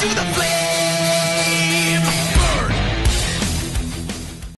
Do the flip.